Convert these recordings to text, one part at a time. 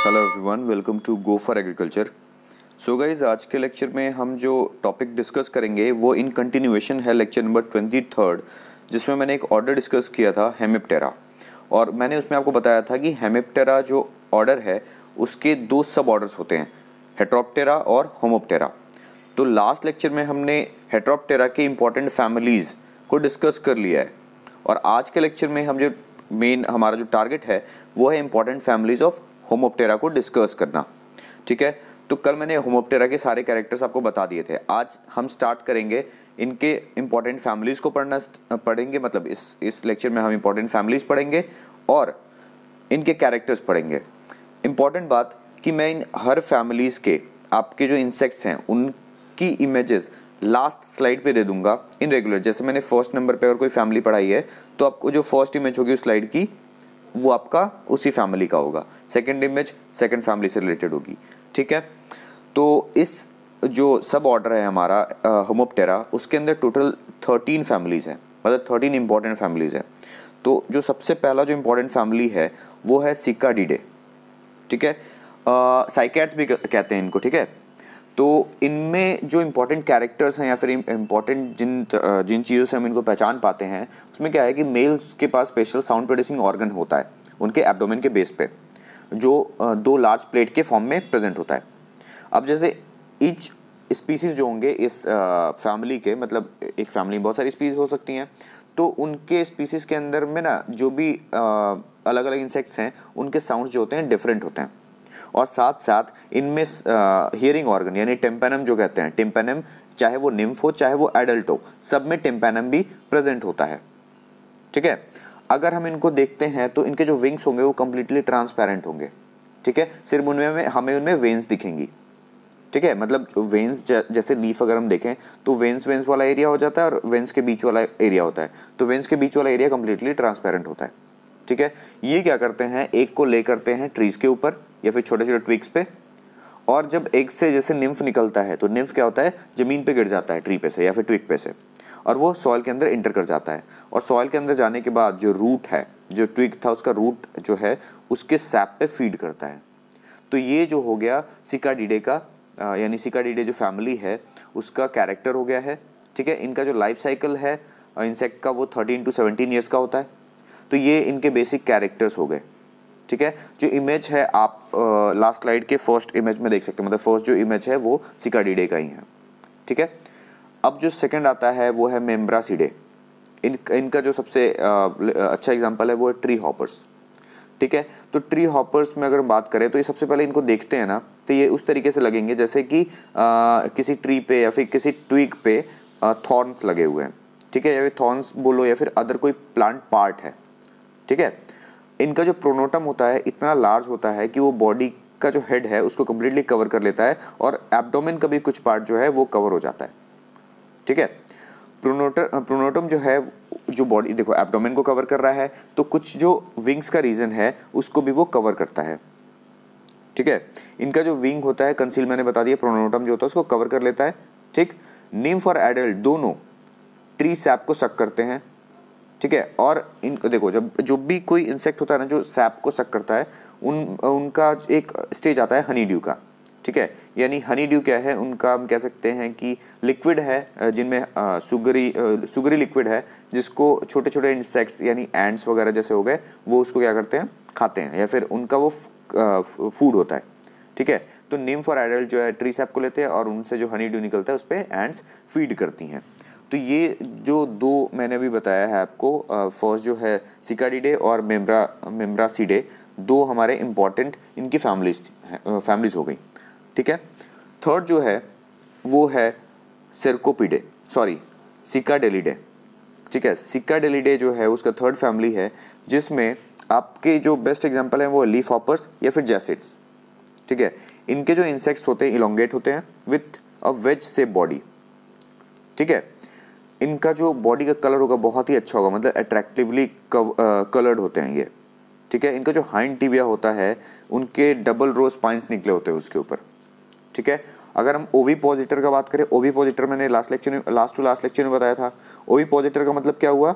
Hello everyone welcome to go for agriculture so guys आज के lecture में हम जो टॉपिक डिस्कस करेंगे, वो इन कंटिन्यूएशन है लेक्चर नंबर ट्वेंटी थर्ड जिसमें मैंने एक ऑर्डर डिस्कस किया था हेमिप्टेरा और मैंने उसमें आपको बताया था कि हेमिप्टेरा जो ऑर्डर है, उसके दो सब ऑर्डर्स होते हैं हेट्रोप्टेरा और होमोप्टेरा तो लास्ट लेक्चर में हमने हेट्रोप्टेरा के इंपॉर्टेंट फैमिलीज़ को डिस्कस कर लिया है. और आज के लेक्चर में हम जो मेन हमारा जो टारगेट है, वो है इंपॉर्टेंट फैमिलीज़ ऑफ़ होमोप्टेरा को डिस्कस करना। ठीक है? तो कल मैंने होमोप्टेरा के सारे कैरेक्टर्स आपको बता दिए थे। आज हम स्टार्ट करेंगे इनके इंपॉर्टेंट फैमिलीज़ को पढ़ना पढ़ेंगे मतलब इस इस लेक्चर में हम इंपॉर्टेंट फैमिलीज़ पढ़ेंगे और इनके कैरेक्टर्स पढ़ेंगे। इंपॉर्टेंट बात कि मैं इन हर फैमिलीज़ के, आपके जो इंसेक्ट्स हैं, उनकी इमेजेस लास्ट स्लाइड पे दे दूँगा इन रेगुलर जैसे मैंने फ़र्स्ट नंबर पे अगर कोई फैमिली पढ़ाई है तो आपको जो फ़र्स्ट इमेज होगी उस स्लाइड की वो आपका उसी फैमिली का होगा। सेकेंड इमेज सेकेंड फैमिली से रिलेटेड होगी। ठीक है? तो इस जो सब ऑर्डर है हमारा होमोपटेरा उसके अंदर टोटल थर्टीन फैमिलीज़ हैं। मतलब थर्टीन इंपॉर्टेंट फैमिलीज़ हैं। तो जो सबसे पहला जो इम्पोर्टेंट फैमिली है, वो है सिक्का डीडे ठीक है? साइकेट्स भी कहते हैं इनको। ठीक है? तो इनमें जो इम्पोर्टेंट कैरेक्टर्स हैं या फिर इम्पोर्टेंट जिन जिन चीज़ों से हम इनको पहचान पाते हैं, उसमें क्या है कि मेल्स के पास स्पेशल साउंड प्रोड्यूसिंग ऑर्गन होता है, उनके एब्डोमेन के बेस पे, जो दो लार्ज प्लेट के फॉर्म में प्रेजेंट होता है। अब जैसे ईच स्पीसीज़ जो होंगे इस फैमिली के मतलब एक फैमिली बहुत सारी स्पीसीज हो सकती हैं तो उनके स्पीसीज़ के अंदर में ना, जो भी अलग अलग इंसेक्ट्स हैं, उनके साउंड्स जो होते हैं डिफरेंट होते हैं। और साथ साथ इनमें हियरिंग ऑर्गन यानी टेम्पेनम जो कहते हैं टेम्पेनम चाहे वो निम्फ हो, चाहे वो एडल्ट हो, सब में टेम्पेनम भी प्रेजेंट होता है। ठीक है? अगर हम इनको देखते हैं तो इनके जो विंग्स होंगे, वो कम्प्लीटली ट्रांसपेरेंट होंगे। ठीक है? सिर्फ़ उनमें हमें उनमें वेंस दिखेंगी। ठीक है? मतलब वेंस जैसे लीफ अगर हम देखें तो वेंस वेंस वाला एरिया हो जाता है और वेंस के बीच वाला एरिया होता है। तो वेंस के बीच वाला एरिया कम्प्लीटली ट्रांसपेरेंट होता है। ठीक है? ये क्या करते हैं? एक को ले करते हैं ट्रीज के ऊपर। या फिर छोटे छोटे ट्विक्स पे। और जब एक से जैसे निम्फ निकलता है तो निम्फ क्या होता है? ज़मीन पे गिर जाता है ट्री पे से या फिर ट्विक पे से। और वो सॉइल के अंदर इंटर कर जाता है। और सॉइल के अंदर जाने के बाद जो रूट है, जो ट्विक था, उसका रूट जो है, उसके सैप पे फ़ीड करता है। तो ये जो हो गया सिकाडीडे का यानी सिकाडीडे जो फैमिली है, उसका कैरेक्टर हो गया है। ठीक है? इनका जो लाइफ साइकिल है इंसेक्ट का वो थर्टीन टू सेवनटीन ईयर्स का होता है। तो ये इनके बेसिक कैरेक्टर्स हो गए। ठीक है? जो इमेज है आप लास्ट स्लाइड के फ़र्स्ट इमेज में देख सकते हैं। मतलब फ़र्स्ट जो इमेज है वो सिकाडीडे का ही है। ठीक है? अब जो सेकंड आता है वो है मेम्ब्रा सीडे इन इनका जो सबसे आ, अच्छा एग्जांपल है वो है ट्री हॉपर्स ठीक है? तो ट्री हॉपर्स में अगर बात करें तो ये सबसे पहले इनको देखते हैं ना तो ये उस तरीके से लगेंगे जैसे कि आ, किसी ट्री पे या फिर किसी ट्विग पे थॉर्न्स लगे हुए हैं। ठीक है? या फिर थॉर्न्स बोलो या फिर अदर कोई प्लांट पार्ट है। ठीक है? इनका जो प्रोनोटम होता है इतना लार्ज होता है कि वो बॉडी का जो हेड है उसको कम्प्लीटली कवर कर लेता है और एब्डोमेन का भी कुछ पार्ट जो है वो कवर हो जाता है। ठीक है? प्रोनोटर प्रोनोटम जो है, जो बॉडी देखो एब्डोमेन को कवर कर रहा है तो कुछ जो विंग्स का रीजन है, उसको भी वो कवर करता है। ठीक है? इनका जो विंग होता है कंसील मैंने बता दिया प्रोनोटम जो होता है, उसको कवर कर लेता है। ठीक? नीम फॉर एडल्ट दोनों ट्री सैप को सक करते हैं। ठीक है? और इन, देखो, जब जो भी कोई इंसेक्ट होता है ना, जो सैप को सक करता है, उन, उनका एक स्टेज आता है हनी ड्यू का, ठीक है? यानी हनी ड्यू क्या है? उनका हम कह सकते हैं कि लिक्विड है, जिनमें सुगरी सुगरी लिक्विड है, जिसको छोटे छोटे इंसेक्ट्स यानी एंड्स वगैरह जैसे हो गए, वो उसको क्या करते हैं? खाते हैं, या फिर उनका वो फ़ूड होता है, ठीक है? तो नेम फॉर एडल्ट जो है ट्री सैप को लेते हैं, और उनसे जो हनी ड्यू निकलता है, उस पर एंड्स फ़ीड करती हैं। तो ये जो दो मैंने अभी बताया है आपको फ़र्स्ट जो है सिकाडीडे और मेम्ब्रा सीडे दो हमारे इंपॉर्टेंट इनकी फैमिलीज़ फैमिलीज़ हो गई, ठीक है? थर्ड जो है, वो है सिरकोपीडे सॉरी सिकाडेलिडे ठीक है? सिकाडेलिडे जो है, उसका थर्ड फैमिली है, जिसमें आपके जो बेस्ट एग्ज़ाम्पल हैं वो लीफ हॉपर्स या फिर जैसिड्स ठीक है? इनके जो इंसेक्ट्स होते हैं इलोंगेट होते हैं विथ अ वेज से बॉडी ठीक है? इनका जो बॉडी का कलर होगा बहुत ही अच्छा होगा मतलब अट्रैक्टिवली कलर्ड होते हैं ये। ठीक है? इनका जो हाइंड टिबिया होता है, उनके डबल रो स्पाइंस निकले होते हैं उसके ऊपर। ठीक है? अगर हम ओवी पॉजिटर का बात करें ओवी पॉजिटर मैंने लास्ट लेक्चर में लास्ट टू लास्ट लेक्चर में बताया था। ओवी पॉजिटर का मतलब क्या हुआ?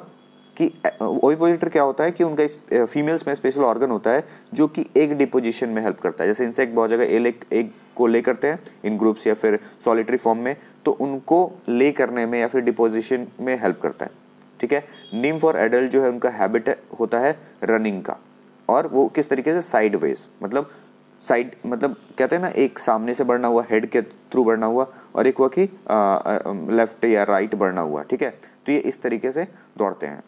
कि ओविपोजिटर क्या होता है कि उनका फीमेल्स में स्पेशल ऑर्गन होता है जो कि एक डिपोजिशन में हेल्प करता है। जैसे इंसेक्ट बहुत जगह एक एक को ले करते हैं इन ग्रुप्स या फिर सॉलिटरी फॉर्म में तो उनको ले करने में या फिर डिपोजिशन में हेल्प करता है। ठीक है? नीम फॉर एडल्ट जो है उनका हैबिट होता है रनिंग का। और वो किस तरीके से? साइड वेज मतलब साइड मतलब कहते हैं ना, एक सामने से बढ़ना हुआ हेड के थ्रू बढ़ना हुआ और एक हुआ कि लेफ़्ट या राइट बढ़ना हुआ। ठीक है? तो ये इस तरीके से दौड़ते हैं।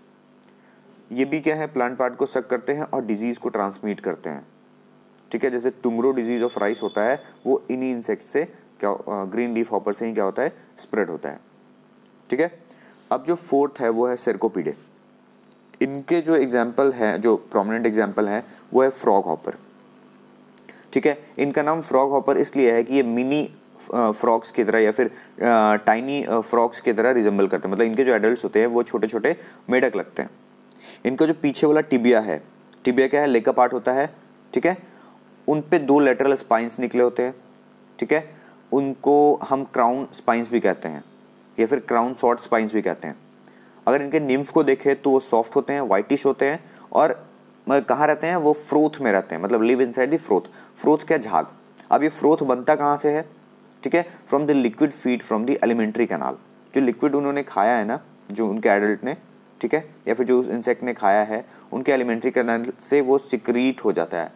ये भी क्या है प्लांट पार्ट को सक करते हैं और डिज़ीज़ को ट्रांसमिट करते हैं। ठीक है, जैसे टुंगरो डिज़ीज़ ऑफ़ राइस होता है, वो इन्हीं इंसेक्ट से क्या ग्रीन लीफ हॉपर से ही क्या होता है स्प्रेड होता है। ठीक है? अब जो फोर्थ है, वो है सेरकोपीडे इनके जो एग्ज़ाम्पल है, जो प्रोमिनेंट एग्ज़ाम्पल है, वो है फ्रॉग हॉपर ठीक है? इनका नाम फ्रॉग हॉपर इसलिए है कि ये मिनी फ्रॉक्स की तरह या फिर टाइनी फ्रॉक्स की तरह रिजेंबल करते हैं। मतलब इनके जो एडल्ट होते हैं, वो छोटे छोटे मेढक लगते हैं। इनका जो पीछे वाला टिबिया है, टिबिया क्या है? लेका पार्ट होता है, ठीक है? उन पे दो लेटरल स्पाइंस निकले होते हैं, ठीक है? उनको हम क्राउन स्पाइंस भी कहते हैं, या फिर क्राउन शॉर्ट स्पाइंस भी कहते हैं। अगर इनके निम्फ को देखें तो वो सॉफ्ट होते हैं वाइटिश होते हैं, और कहाँ रहते हैं? वो फ्रोथ में रहते हैं मतलब live inside the froth froth क्या? झाग। अब ये फ्रोथ बनता कहाँ से है? ठीक है? From the liquid feed from the alimentary canal जो लिक्विड उन्होंने खाया है ना, जो उनके एडल्ट ने ठीक है? या फिर जो उस इंसेक्ट ने खाया है, उनके एलिमेंट्री कैनाल से वो सिक्रीट हो जाता है।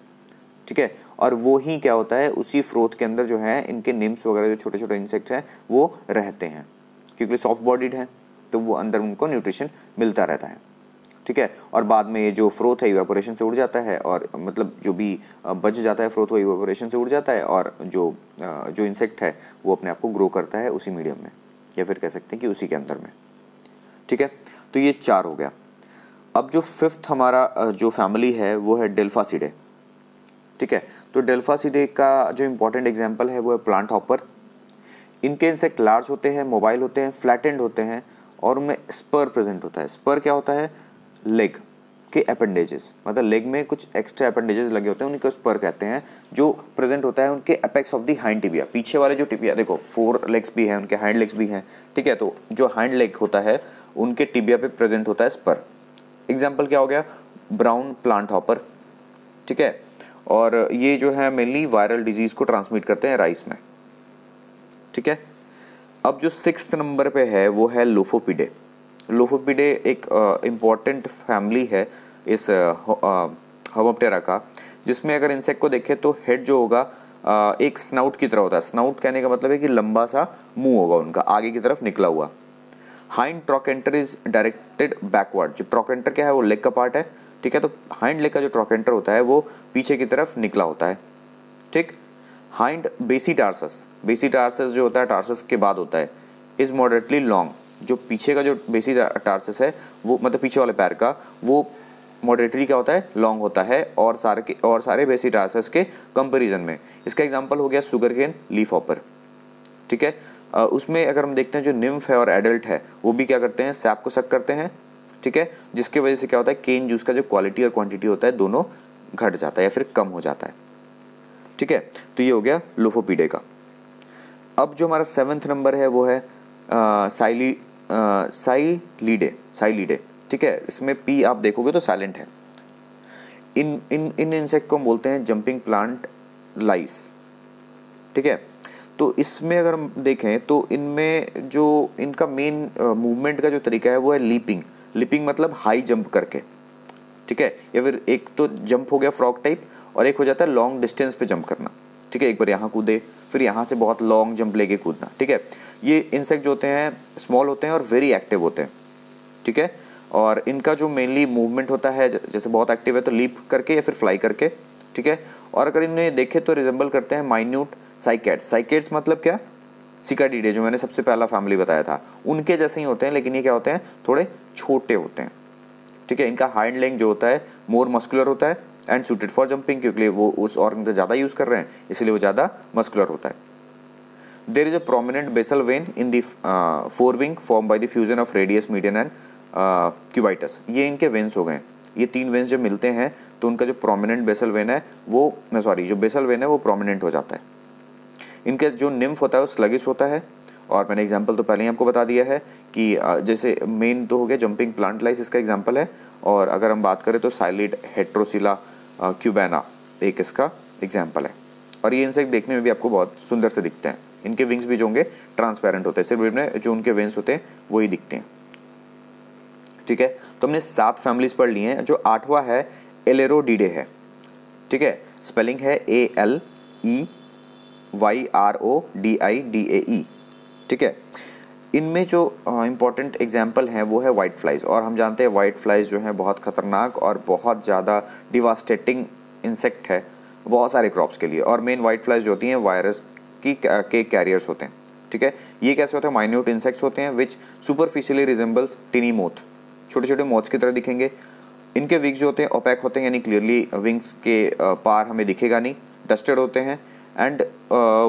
ठीक है? और वो ही क्या होता है? उसी फ्रोथ के अंदर जो है, इनके निम्स वगैरह, जो छोटे छोटे इंसेक्ट हैं, वो रहते हैं। क्योंकि सॉफ्ट बॉडीड हैं तो वो अंदर उनको न्यूट्रिशन मिलता रहता है। ठीक है? और बाद में ये जो फ्रोथ है इवेपोरेशन से उड़ जाता है और मतलब जो भी बच जाता है फ्रोथ वो इवेपोरेशन से उड़ जाता है और जो जो इंसेक्ट है, वो अपने आप को ग्रो करता है उसी मीडियम में, या फिर कह सकते हैं कि उसी के अंदर में। ठीक है? तो ये चार हो गया। अब जो फिफ्थ हमारा जो फैमिली है, वो है डेल्फासीडे ठीक है? तो डेल्फासीडे का जो इम्पोर्टेंट एग्ज़ाम्पल है, वो है प्लांट हॉपर इनके इंसेक्ट लार्ज होते हैं मोबाइल होते हैं फ्लैटेंड होते हैं और उनमें स्पर प्रेजेंट होता है। स्पर क्या होता है? लेग के अपेंडेजेस मतलब लेग में कुछ एक्स्ट्रा अपेंडेजेस लगे होते हैं उनको स्पर कहते हैं, जो प्रेजेंट होता है उनके apex of the hind tibia पीछे वाले जो टिबिया देखो फोर लेग्स भी हैं, उनके हाइंड लेग्स भी हैं, ठीक है? तो जो हाइंड लेग होता है, उनके टिबिया पे प्रेजेंट होता है स्पर एग्ज़ाम्पल क्या हो गया? ब्राउन प्लांट हॉपर ठीक है? और ये जो है मेनली वायरल डिज़ीज़ को ट्रांसमिट करते हैं राइस में, ठीक है? अब जो सिक्स नंबर पे है, वो है लोफोपिडे लोफोपिडे एक इंपॉर्टेंट फैमिली है इस हवोप्टेरा का जिसमें अगर इंसेक्ट को देखें तो हेड जो होगा uh, एक स्नाउट की तरह होता है। स्नाउट कहने का मतलब है कि लंबा सा मुँह होगा उनका आगे की तरफ़ निकला हुआ। Hind trochanter is directed backward जो ट्रॉकेंटर क्या है वो लेग का पार्ट है ठीक है? तो हाइंड लेग का जो ट्रॉकेंटर होता है वो पीछे की तरफ़ निकला होता है ठीक? हाइंड बेसी टार्सस बेसी टार्सस जो होता है टार्सस के बाद होता है इज़ मॉडरेटली लॉन्ग जो पीछे का जो बेसी टार्सस है, वो मतलब पीछे वाले पैर का, वो मॉडरेटरी क्या होता है? लॉन्ग होता है और सारे के, और सारे बेसी टार्सस के कंपेरिजन में। इसका एग्ज़ाम्पल हो गया सुगर केन लीफ ऑपर ठीक है? उसमें अगर हम देखते हैं जो निम्फ है और एडल्ट है, वो भी क्या करते हैं? सैप को सक करते हैं। ठीक है? जिसकी वजह से क्या होता है? केन जूस का जो क्वालिटी और क्वांटिटी होता है, दोनों घट जाता है या फिर कम हो जाता है। ठीक है? तो ये हो गया लोफोपीडे का। अब जो हमारा सेवन्थ नंबर है, वो है साइली साइलीडे साइलीडे ठीक है? इसमें पी आप देखोगे तो साइलेंट है। इन इन इन इंसेक्ट को हम बोलते हैं जंपिंग प्लांट लाइस ठीक है? तो इसमें अगर हम देखें तो इनमें जो इनका मेन मूवमेंट का जो तरीका है वो है लीपिंग लिपिंग मतलब हाई जंप करके, ठीक है? या फिर एक तो जंप हो गया फ्रॉक टाइप और एक हो जाता है लॉन्ग डिस्टेंस पे जंप करना। ठीक है, एक बार यहाँ कूदे, फिर यहाँ से बहुत लॉन्ग जंप लेके कूदना, ठीक है? ये इंसेक्ट जो होते हैं स्मॉल होते हैं और वेरी एक्टिव होते हैं, ठीक है? और इनका जो मेनली मूवमेंट होता है जैसे बहुत एक्टिव है तो लीप करके या फिर फ्लाई करके, ठीक है? और अगर इन्हें देखे तो रिजेंबल करते हैं माइन्यूट साइकेट्स साइकेट्स मतलब क्या? सिकाडीडे जो मैंने सबसे पहला फैमिली बताया था। उनके जैसे ही होते हैं, लेकिन ये क्या होते हैं? थोड़े छोटे होते हैं, ठीक है? इनका हाइंड लेंग जो होता है मोर मस्कुलर होता है एंड सुटेड फॉर जंपिंग क्योंकि वो उस ऑर्गन का ज़्यादा यूज़ कर रहे हैं, इसलिए वो ज़्यादा मस्कुलर होता है। There is a prominent basal vein in the forewing form by the fusion of radius median and cubitus ये इनके वेन्स हो गए ये तीन वेन्स जब मिलते हैं तो उनका जो प्रोमिनेंट बेसल वेन है, वो सॉरी जो बेसल वेन है, वो प्रोमिनेंट हो जाता है। इनका जो निम्फ होता है, वो स्लगिस होता है। और मैंने एग्जांपल तो पहले ही आपको बता दिया है कि जैसे मेन तो हो गया जंपिंग प्लांट लाइस इसका एग्जांपल है। और अगर हम बात करें तो साइलिड हेट्रोसिला क्यूबैना एक इसका एग्ज़ाम्पल है। और ये इंसेक्ट देखने में भी आपको बहुत सुंदर से दिखते हैं। इनके विंग्स भी जो होंगे ट्रांसपेरेंट होते हैं। सिर्फ़ जो उनके विंग्स होते हैं, वही दिखते हैं। ठीक है? तो हमने सात फैमिलीज़ पढ़ ली हैं, जो आठवां है एलेरोडीडे है। ठीक है? स्पेलिंग है A L E Y R O D I D A E ठीक है? इनमें जो इंपॉर्टेंट एग्ज़ाम्पल हैं, वो है वाइट फ्लाइज और हम जानते हैं वाइट फ्लाइज जो हैं बहुत ख़तरनाक और बहुत ज़्यादा डिवास्टेटिंग इंसेक्ट है बहुत सारे क्रॉप्स के लिए और मेन वाइट फ्लाइज जो होती हैं वायरस की के कैरियर्स होते हैं, ठीक है? ये कैसे होते हैं? माइन्यूट इंसेक्ट्स होते हैं which superficially resembles tiny moth छोटे छोटे मोथ्स की तरह दिखेंगे। इनके विंग्स जो होते हैं ओपैक होते हैं, यानी क्लियरली विंग्स के पार हमें दिखेगा नहीं। डस्टेड होते हैं एंड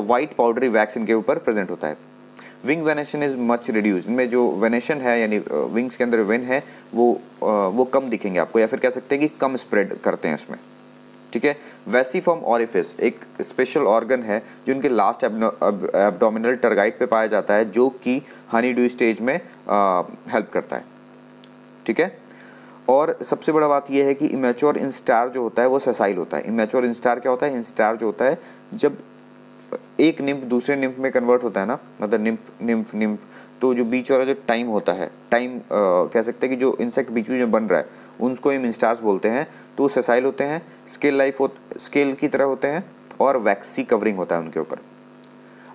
वाइट पाउडरी वैक्स इनके ऊपर प्रेजेंट होता है। Wing venation is much reduce इनमें जो वेनेशन है, यानी विंग्स के अंदर वेन है, वो वो कम दिखेंगे आपको, या फिर कह सकते हैं कि कम स्प्रेड करते हैं इसमें ठीक है? वैसीफॉर्म ऑरिफिस एक स्पेशल ऑर्गन है, जो इनके लास्ट एब्डोमिनल टर्गाइट पे पाया जाता है, जो कि हनी ड्यू स्टेज में हेल्प करता है। ठीक है? और सबसे बड़ा बात यह है कि इमेच्योर इंस्टार जो होता है, वो ससाइल होता है। इमेच्योर इंस्टार क्या होता है? इंस्टार जो होता है, जब एक निम्फ दूसरे निम्फ में कन्वर्ट होता है ना मतलब निम्फ निम्फ निम्फ तो जो बीच वाला जो टाइम होता है टाइम कह सकते हैं कि जो इंसेक्ट बीच में बन रहा है, उनको हम इंस्टार्स बोलते हैं तो सेसाइल होते हैं स्केल लाइफ हो स्केल की तरह होते हैं, और वैक्सी कवरिंग होता है उनके ऊपर।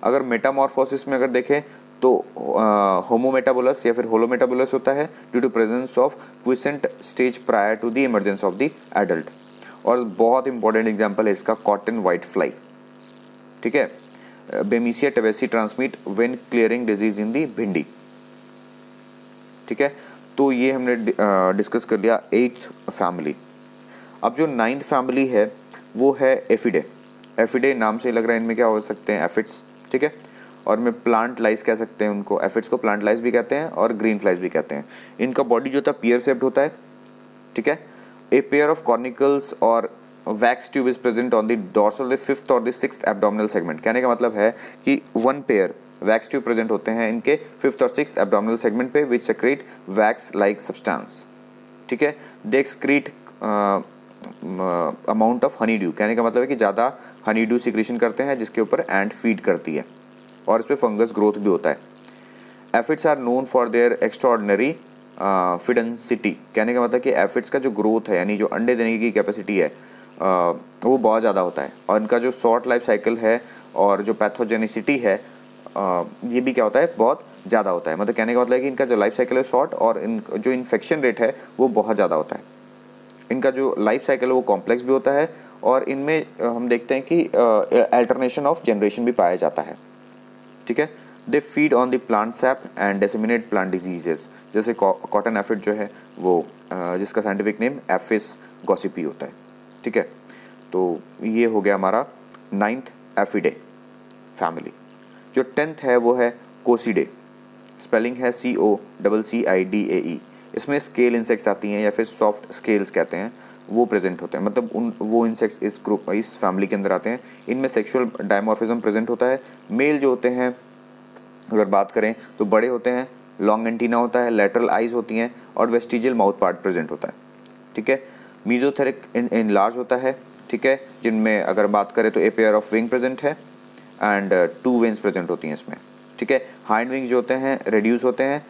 अगर मेटामॉर्फोसिस में अगर देखें तो होमोमेटाबोलस या फिर होलोमेटाबोलस होता है due to presence of quiescent stage prior to the emergence of the adult और बहुत इंपॉर्टेंट एग्ज़ाम्पल है इसका कॉटन वाइट फ्लाई ठीक है? Bemisia tabaci transmit vein clearing disease in the bhindi. ठीक है? तो ये हमने डिस्कस कर लिया एट्थ फैमिली अब जो नाइन्थ फैमिली है, वो है एफिडे। एफिडे नाम से लग रहा है, इनमें क्या हो सकते हैं? एफिड्स। ठीक है? और में प्लांट लाइस कह सकते हैं उनको। एफिड्स को प्लांट लाइस भी कहते हैं और ग्रीन फ्लाइज भी कहते हैं। इनका बॉडी जो होता है पियर सेप्ड होता है। ठीक है? ए पेयर ऑफ़ कॉर्निकल्स और wax tube is present on the dorsal the fifth और द सिक्स एब्डोमिनल सेगमेंट कहने का मतलब है कि one pair wax tube present होते हैं इनके फिफ्थ और सिक्स एब्डोमिनल सेगमेंट पे which secrete wax like substance ठीक है? They excrete amount of honeydew कहने का मतलब है कि ज़्यादा हनी ड्यू सिक्रेशन करते हैं, जिसके ऊपर एंड फ़ीड करती है और इस पर फंगस ग्रोथ भी होता है। Aphids are known for their extraordinary fecundity कहने का मतलब कि एफिड्स का जो ग्रोथ है, यानी जो अंडे देने की कैपेसिटी है वो बहुत ज़्यादा होता है। और इनका जो शॉर्ट लाइफ साइकिल है और जो पैथोजेनिसिटी है ये भी क्या होता है? बहुत ज़्यादा होता है। मतलब कहने का मतलब है कि इनका जो लाइफ साइकिल है शॉर्ट और इन, जो इन्फेक्शन रेट है, वो बहुत ज़्यादा होता है। इनका जो लाइफ साइकिल है, वो कॉम्प्लेक्स भी होता है और इनमें हम देखते हैं कि अल्टरनेशन ऑफ़ जनरेशन भी पाया जाता है। ठीक है? They feed on the plant sap and disseminate plant diseases जैसे कॉटन एफिड जो है, वो जिसका साइंटिफिक नेम एफिस गॉसिपी होता है। ठीक है? तो ये हो गया हमारा नाइन्थ एफिडे फैमिली जो टेंथ है वो है कोसीडे स्पेलिंग है सी O double C I D A ई इसमें स्केल इंसेक्ट्स आती हैं या फिर सॉफ्ट स्केल्स कहते हैं, वो प्रेजेंट होते हैं. मतलब उन, वो इंसेक्ट्स इस ग्रुप इस फैमिली के अंदर आते हैं. इनमें सेक्सुअल डायमॉर्फिज्म प्रेजेंट होता है. मेल जो होते हैं, अगर बात करें तो बड़े होते हैं लॉन्ग एंटीना होता है लेटरल आइज़ होती हैं और वेस्टिजियल माउथ पार्ट प्रेजेंट होता है. ठीक है? मीजोथेरिक इन इन लार्ज होता है ठीक है? जिनमें अगर बात करें तो a pair of wing present है एंड टू विंग्स प्रेजेंट होती हैं इसमें ठीक है? हाइंड विंग्स जो होते हैं रिड्यूस होते हैं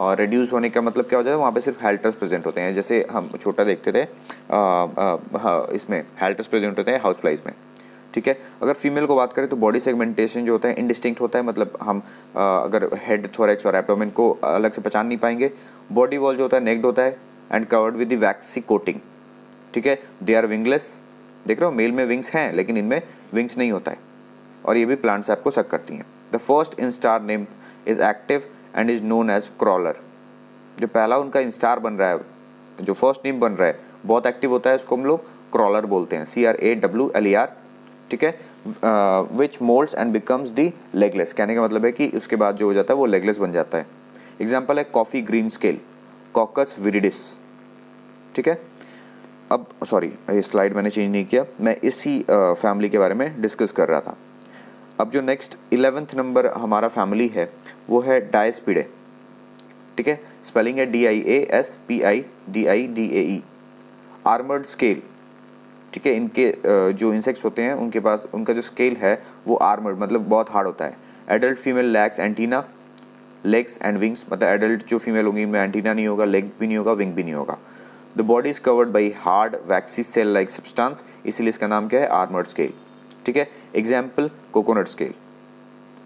और रिड्यूस होने का मतलब क्या हो जाता है? वहाँ पे सिर्फ़ हेल्टर्स प्रेजेंट होते हैं। जैसे हम छोटा देखते थे आ, आ, इसमें हेल्टर्स प्रेजेंट होते हैं हाउस फ्लाइज में ठीक है? अगर फीमेल को बात करें तो बॉडी सेगमेंटेशन जो होता है इनडिस्टिंक्ट होता है मतलब हम आ, अगर हेड थोरेक्स और एप्टोमेन को अलग से पहचान नहीं पाएँगे। बॉडी वॉल जो होता है नेक्ड होता है and covered with the waxy coating ठीक है? दे आर विंगलेस देख रहे हो मेल में विंग्स हैं, लेकिन इनमें विंग्स नहीं होता है। और ये भी प्लांट्स आपको सक करती हैं। The first instar name is active and is known as crawler जो पहला उनका इंस्टार बन रहा है, जो फ़र्स्ट नेम बन रहा है, बहुत एक्टिव होता है उसको हम लोग क्रॉलर बोलते हैं। C R A W L E R ठीक है? Which moults and becomes the legless कहने का मतलब है कि उसके बाद जो हो जाता है, वो लेगलेस बन जाता है। एग्ज़ाम्पल है coffee green scale Coccus viridis ठीक है? अब सॉरी ये स्लाइड मैंने चेंज नहीं किया। मैं इसी फैमिली के बारे में डिस्कस कर रहा था। अब जो नेक्स्ट इलेवेंथ नंबर हमारा फैमिली है, वो है डायस्पीडे ठीक है? स्पेलिंग है D I A S P I D I D A E armoured scale ठीक है? इनके जो इंसेक्ट्स होते हैं, उनके पास, उनका जो स्केल है, वो आर्मर्ड मतलब बहुत हार्ड होता है। Adult female lacks antenna legs and wings मतलब एडल्ट जो फीमेल होंगी, इनमें एंटीना नहीं होगा लेग भी नहीं होगा विंग भी नहीं होगा। The body is covered by hard waxy cell like substance इसीलिए इसका नाम क्या है? आर्मर्ड स्केल ठीक है? एग्ज़ाम्पल कोकोनट स्केल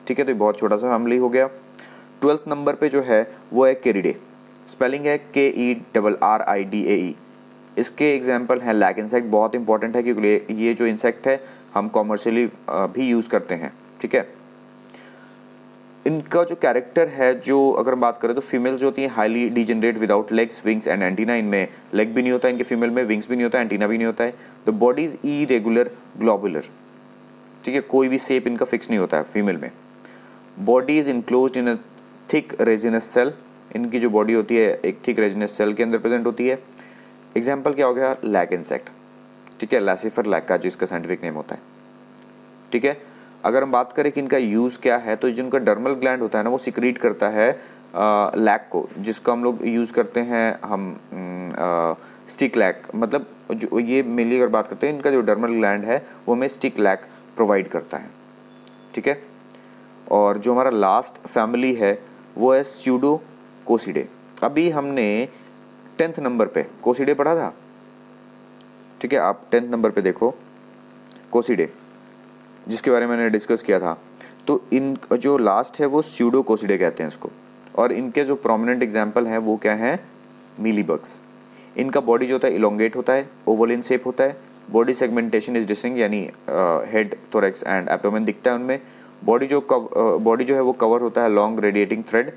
ठीक है? तो ये बहुत छोटा सा फैमिली हो गया। ट्वेल्थ नंबर पे जो है, वो है केरिडे स्पेलिंग है K E double R I D A E इसके एग्ज़ाम्पल हैं लैक इंसेक्ट बहुत इंपॉर्टेंट है क्योंकि ये जो इंसेक्ट है, हम कॉमर्शियली भी यूज़ करते हैं। ठीक है? इनका जो कैरेक्टर है, जो अगर हम बात करें तो फीमेल्स जो होती हैं highly degenerate without legs wings and antenna इनमें लेग भी नहीं होता, इनके फीमेल में विंग्स भी नहीं होता एंटीना भी नहीं होता है। The body is irregular globular ठीक है, कोई भी सेप इनका फिक्स नहीं होता है फीमेल में। Body is enclose in a thick resinous cell इनकी जो बॉडी होती है, एक थिक रेजिनस सेल के अंदर प्रेजेंट होती है। एग्ज़ाम्पल क्या हो गया? लैक इंसेक्ट ठीक है लैसीफर लैक का जो इसका साइंटिफिक नेम होता है। ठीक है अगर हम बात करें कि इनका यूज़ क्या है तो जिनका डर्मल ग्लैंड होता है ना, वो सिक्रीट करता है लैक को, जिसको हम लोग यूज़ करते हैं हम स्टिक लैक। मतलब जो, ये मेनली अगर बात करते हैं, इनका जो डर्मल ग्लैंड है, वो हमें स्टिक लैक प्रोवाइड करता है। ठीक है? और जो हमारा लास्ट फैमिली है, वो है स्यूडो कोसिडे। अभी हमने टेंथ नंबर पे कोसिडे पढ़ा था? ठीक है, आप टेंथ नंबर पे देखो। कोसिडे। जिसके बारे में मैंने डिस्कस किया था। तो इन जो लास्ट है वो स्यूडो कोसिडे कहते हैं इसको। और इनके जो प्रोमिनेंट एग्ज़ाम्पल हैं वो क्या हैं? मीली बग्स इनका बॉडी जो होता है इलोंगेट होता है ओवल इन शेप होता है। बॉडी सेगमेंटेशन इज़ डिसिंग यानी हेड थोरेक्स एंड एप्टोमेन दिखता है उनमें। बॉडी जो बॉडी जो है वो कवर होता है लॉन्ग रेडिएटिंग थ्रेड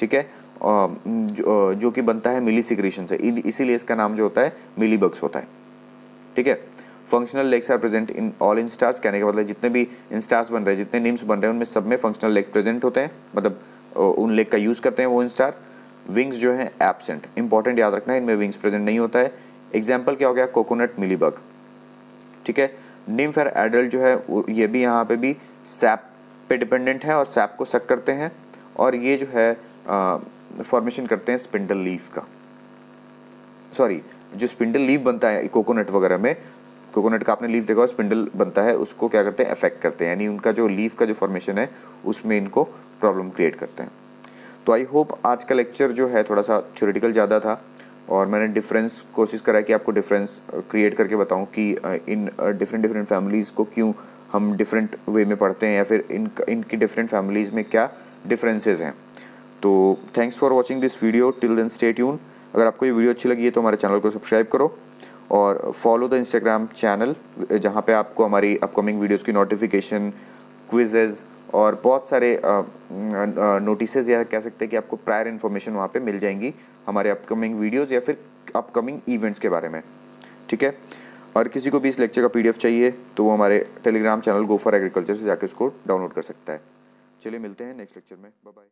ठीक है? Uh, जो, जो कि बनता है मिली सिक्रेशन से इसीलिए इसका नाम जो होता है मिली बग्स होता है। ठीक है? Functional legs are present in all instars कहने का मतलब जितने भी इन स्टार्स बन रहे हैं, जितने निम्स बन रहे हैं, उनमें सब में फंक्शनल लेग प्रेजेंट होते हैं। मतलब उन लेग का यूज़ करते हैं वो इन स्टार विंग्स जो है एबसेंट इंपॉर्टेंट याद रखना है इनमें विंग्स प्रेजेंट नहीं होता है। एग्ज़ाम्पल क्या हो गया? कोकोनट मिलीबग ठीक है? निम फेर एडल्ट जो है ये भी यहाँ पे भी सैप पे डिपेंडेंट है और सैप को सक करते हैं और ये जो है फॉर्मेशन करते हैं स्पिंडल लीफ का। सॉरी जो स्पिंडल लीफ बनता है कोकोनट वगैरह में कोकोनट का आपने लीफ देखा स्पिंडल बनता है, उसको क्या करते हैं अफेक्ट करते हैं। यानी उनका जो लीफ का जो फॉर्मेशन है, उसमें इनको प्रॉब्लम क्रिएट करते हैं। तो आई होप आज का लेक्चर जो है, थोड़ा सा थ्योरेटिकल ज़्यादा था, और मैंने डिफरेंस कोशिश करा कि आपको डिफरेंस क्रिएट करके बताऊँ कि इन डिफरेंट डिफरेंट फैमिलीज़ को क्यों हम डिफरेंट वे में पढ़ते हैं, या फिर इन, इनकी डिफरेंट फैमिलीज़ में क्या डिफरेंसेस हैं। तो thanks for watching this video till then stay tuned अगर आपको ये वीडियो अच्छी लगी है तो हमारे चैनल को सब्सक्राइब करो। और फॉलो द इंस्टाग्राम चैनल जहाँ पे आपको हमारी अपकमिंग वीडियोस की नोटिफिकेशन क्विजेज और बहुत सारे नोटिस या कह सकते हैं कि आपको प्रायर इन्फॉर्मेशन वहाँ पे मिल जाएँगी हमारे अपकमिंग वीडियोस या फिर अपकमिंग इवेंट्स के बारे में। ठीक है? और किसी को भी इस लेक्चर का पीडीएफ चाहिए तो वो हमारे Telegram channel go for agriculture से जाकर उसको डाउनलोड कर सकता है। चलिए मिलते हैं नेक्स्ट लेक्चर में। बाय